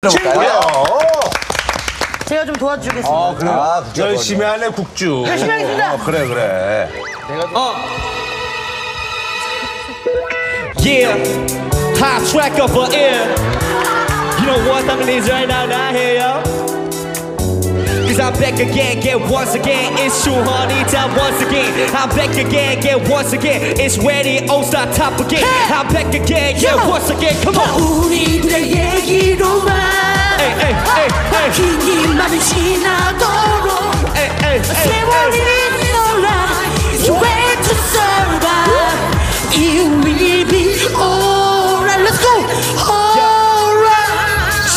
들어볼까요? 제가 좀 도와주겠습니다. 아, 국자 열심히 하네 국주. 열심히 하겠습니다. 어, 그래 그래. Yeah, hot track of an ear. You know what that means right now, now here, yo. Cause I'm back again, get once again. It's true, honey, time once again. I'm back again, get once again. It's ready, all star top again. I'm back again, get once again. Come on. 우리들의 얘기로만 Hey, hey, hey, hey, 긴 길만을 지나도록 hey, hey, hey, 세월이 hey. 놀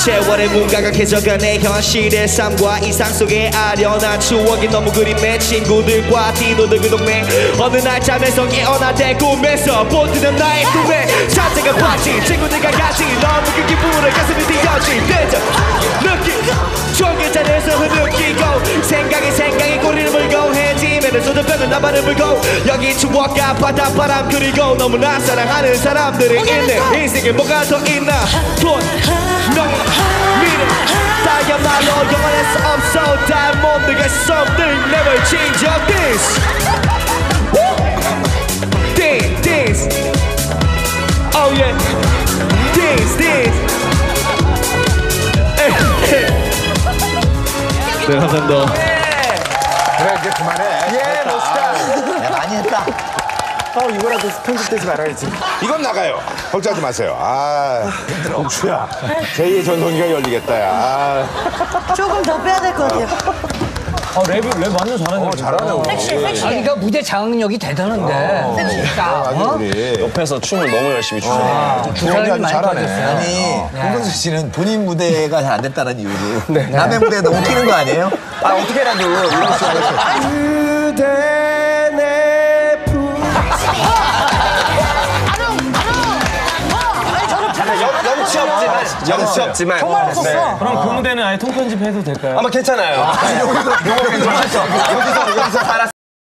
세월의 문가가 개져가네 현실의 삶과 이상 속에 아련한 추억이 너무 그립네 친구들과 디노들 그 동네. 어느 날 잠에서 깨어나 대 꿈에서 보드는 나의 꿈에. 자체가 봤지 친구들과 같이 너무 그 기분을 가슴이 뛰어지 내적 해지면은 소주병은 나발을 물고 여기 추억과 바닷바람 그리고 너무나 사랑하는 사람들이 있네 인생에 뭐가 더 있나 돈 명예 미래 다야말로 영원할 수 없어 다이몬드가 something. Never change of this Woo! This, this. Oh yeah. This, this. 네, 감사합니다. 그래 이제 그만해. 예, 멋있다. 야, 많이 했다. 어 이거라도 편집되지 말아야지. 이건 나가요. 걱정하지 마세요. 아 국주야. 제2의 전성기가 열리겠다. 야. 아, 조금 더 빼야 될 것 같아요. 어, 잘하네. 우리. 섹시, 섹시. 그러니까 무대 장악력이 대단한데. 자, 아주 어? 우리. 옆에서 춤을 너무 열심히 추셔. 두 주영이 사람이 아주 많이 잘하네. 빠졌어요. 아니, 홍근수 씨는 본인 무대가 잘 안 됐다는 이유로 남의 무대에 너무 끼는 거 아니에요? 아, 어떻게라도 이런 염치 없지만, 염치 없지만. 정말 없었어. 그럼 그 무대는 아예 통편집해도 될까요? 아마 괜찮아요. 여기서, 여기서, 여기서 살았어.